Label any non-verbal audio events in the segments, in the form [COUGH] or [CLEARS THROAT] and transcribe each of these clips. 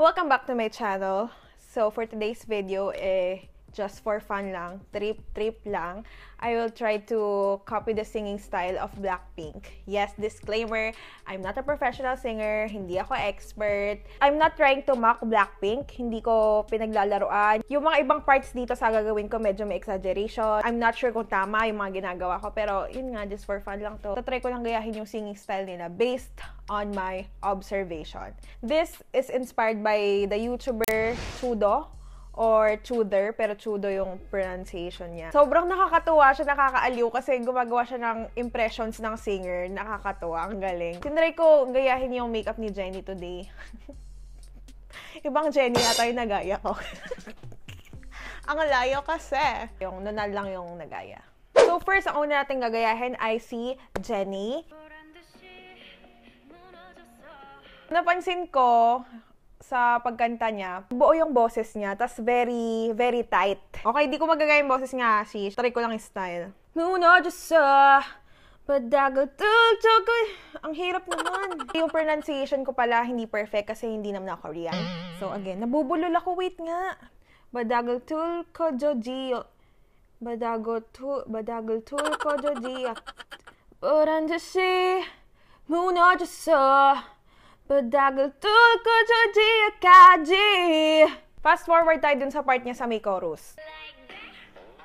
Welcome back to my channel. So, for today's video, eh, just for fun lang, trip, trip lang, I will try to copy the singing style of Blackpink. Yes, disclaimer, I'm not a professional singer, hindi ako expert. I'm not trying to mock Blackpink, hindi ko pinaglalaroan. Yung mga ibang parts dito sa gagawin ko, medyo may exaggeration. I'm not sure kung tama yung mga ginagawa ko, pero yun nga, just for fun lang to. Tatry ko lang gayahin yung singing style nila based on my observation. This is inspired by the YouTuber Chudo or Chuder, pero Chudo yung pronunciation niya. Sobrang nakakatuwa siya, nakakaaliw kasi gumagawa siya ng impressions ng singer. Nakakatuwa, ang galing. Tinry ko gayahin yung makeup ni Jenny today. [LAUGHS] Ibang Jenny ata yung nagaya ko. [LAUGHS] ang layo kasi. Yung nunal lang yung nagaya. So first, ang una natin gagayahin ay si Jenny. Napansin ko, sa pagkanta niya, buo yung boses niya, tas very, very tight. Okay, di ko magagaya yung boses niya, sis. Try ko lang yung style. Muna just sa padagal tugtog Ang hirap naman. [LAUGHS] yung pronunciation ko pala hindi perfect kasi hindi naman ako Korean. So again, nabubulol ako. Wait nga. Badagal tul ko jojiyo. Badago tu, badagal tul ko jojiyo. Oran just muna just sa Padagal ko kaji. Fast forward tayo dun sa part niya sa may chorus.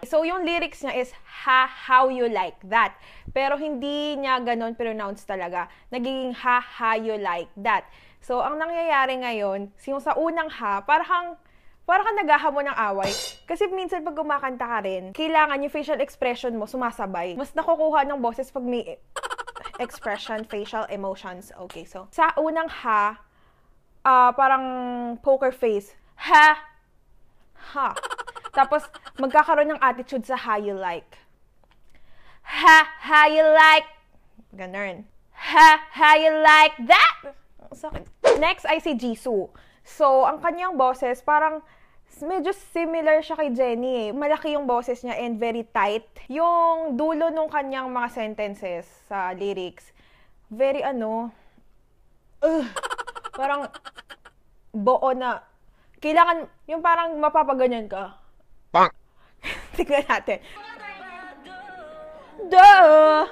So, yung lyrics niya is, ha, how you like that. Pero hindi niya ganon pronounce talaga. Nagiging, ha, how you like that. So, ang nangyayari ngayon, yung sa unang ha, parang parang naghahamon ng away. Kasi minsan pag kumakanta ka rin, kailangan yung facial expression mo sumasabay. Mas nakukuha ng boses pag may expression, facial emotions. Okay, so sa unang ha, uh, parang poker face. Ha! Ha! Tapos, magkakaroon ng attitude sa how you like. Ha! How you like! Ganun. Ha! How you like that! Sakit. Next ay si Jisoo. So, ang kanyang boses, parang medyo similar siya kay Jenny eh. Malaki yung boses niya and very tight. Yung dulo nung kanyang mga sentences sa lyrics, very ano, uh, [LAUGHS] parang buo na. Kailangan, yung parang mapapaganyan ka. Pang! [LAUGHS] Tignan natin. Duh!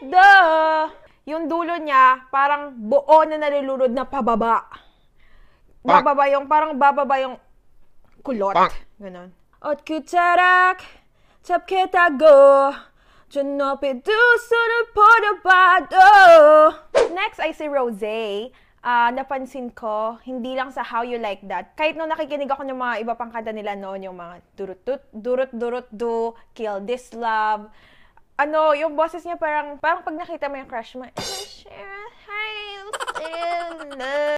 Duh! Yung dulo niya, parang buo na nalilunod na pababa. Bababa yung, parang bababa yung kulot. Pang. Ganon. At kutarak, tapketago, Janope du podabado. Next ay si Rose. Uh, napansin ko, hindi lang sa How You Like That. Kahit nung nakikinig ako ng mga iba pang kanta nila noon, yung mga durut durut durut do, Kill This Love. Ano, yung boses niya parang, parang pag nakita mo yung crush mo,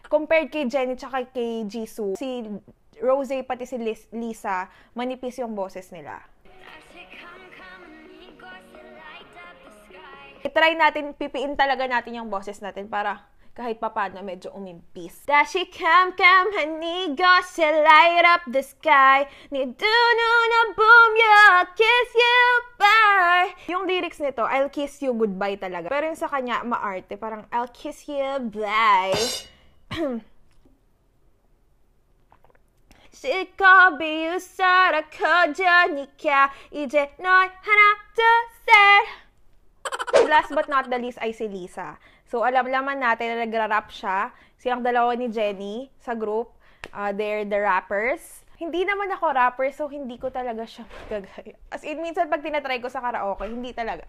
compared kay Jenny tsaka kay Jisoo, si Rose pati si Lisa, manipis yung boses nila. I-try natin, pipiin talaga natin yung boses natin para kahit papano medyo umimpis. Dashi kam kam hanigo she light up the sky Ni duno na boom ya kiss you bye Yung lyrics nito, I'll kiss you goodbye talaga. Pero yung sa kanya, maarte. Parang, I'll kiss you bye. [CLEARS THROAT] 실컷 비웃어라 커져니까 이제 널 하나 둘셋 Last but not the least ay si Lisa. So alam-laman natin na nagra-rap siya. Silang dalawa ni Jenny sa group. Uh, they're the rappers. Hindi naman ako rapper, so hindi ko talaga siya [LAUGHS] magagaya. As in, minsan pag tinatry ko sa karaoke, hindi talaga.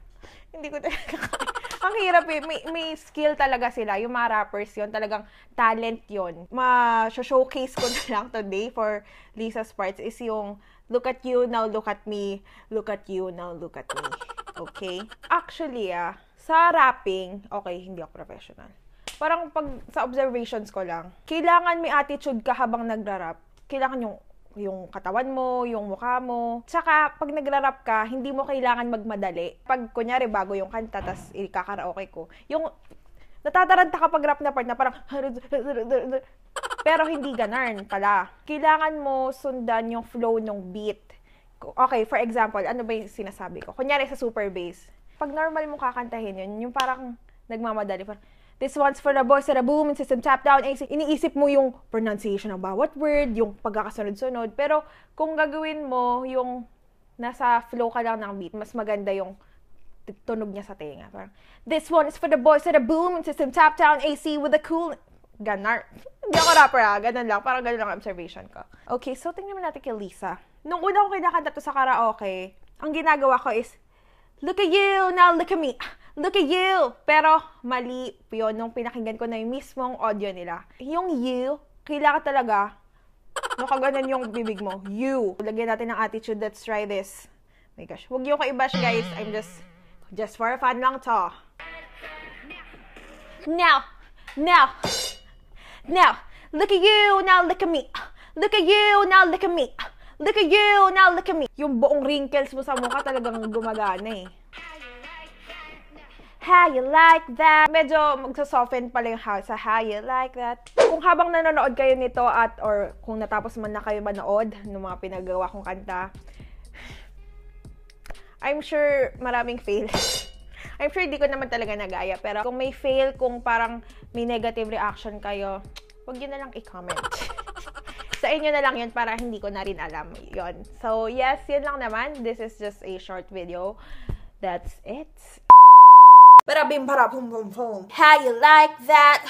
Hindi ko talaga [LAUGHS] kaya ang hirap eh. May, may skill talaga sila. Yung mga rappers yon talagang talent yon Ma-showcase ko [LAUGHS] na lang today for Lisa's parts is yung look at you, now look at me. Look at you, now look at me. Okay? Actually, ah, sa rapping, okay, hindi ako professional. Parang pag sa observations ko lang, kailangan may attitude ka habang nagra-rap. Kailangan yung yung katawan mo, yung mukha mo. Tsaka, pag nagra-rap ka, hindi mo kailangan magmadali. Pag, kunyari, bago yung kanta, tas ikakaraoke ko, yung natataranta ka pag rap na part na parang [LAUGHS] pero hindi ganun pala. Kailangan mo sundan yung flow ng beat. Okay, for example, ano ba yung sinasabi ko? Kunyari sa super bass. Pag normal mo kakantahin yun, yung parang nagmamadali, parang This one's for the boys at the boom system tap down. Iniisip mo yung pronunciation ng bawat word, yung pagkakasunod-sunod. Pero kung gagawin mo yung nasa flow ka lang ng beat, mas maganda yung tunog niya sa tenga. Parang, this one is for the boys at the boom system tap down AC with a cool... Ganar. [LAUGHS] Hindi ako rapper ah. Ganun lang. Parang ganun lang observation ko. Okay, so tingnan mo natin kay Lisa. Nung una ko kinakanta to sa karaoke, ang ginagawa ko is, Look at you, now look at me. Look at you! Pero mali yun nung pinakinggan ko na yung mismong audio nila. Yung you, kailangan talaga nakaganan yung bibig mo. You. Lagyan natin ng attitude. Let's try this. Oh my gosh. Huwag yung kaibash, guys. I'm just, just for fun lang to. Now, now, now, look at you, now look at me. Look at you, now look at me. Look at you, now look at me. Yung buong wrinkles mo sa mukha talagang gumagana eh. How you like that? Medyo magsa-soften pala yung how sa how you like that. Kung habang nanonood kayo nito at or kung natapos man na kayo manood ng mga pinagawa kong kanta, I'm sure maraming fail. [LAUGHS] I'm sure hindi ko naman talaga nagaya. Pero kung may fail, kung parang may negative reaction kayo, huwag yun na lang i-comment. [LAUGHS] sa inyo na lang yun para hindi ko na rin alam yon. So, yes, yun lang naman. This is just a short video. That's it. Bada bim bada boom boom boom. How you like that?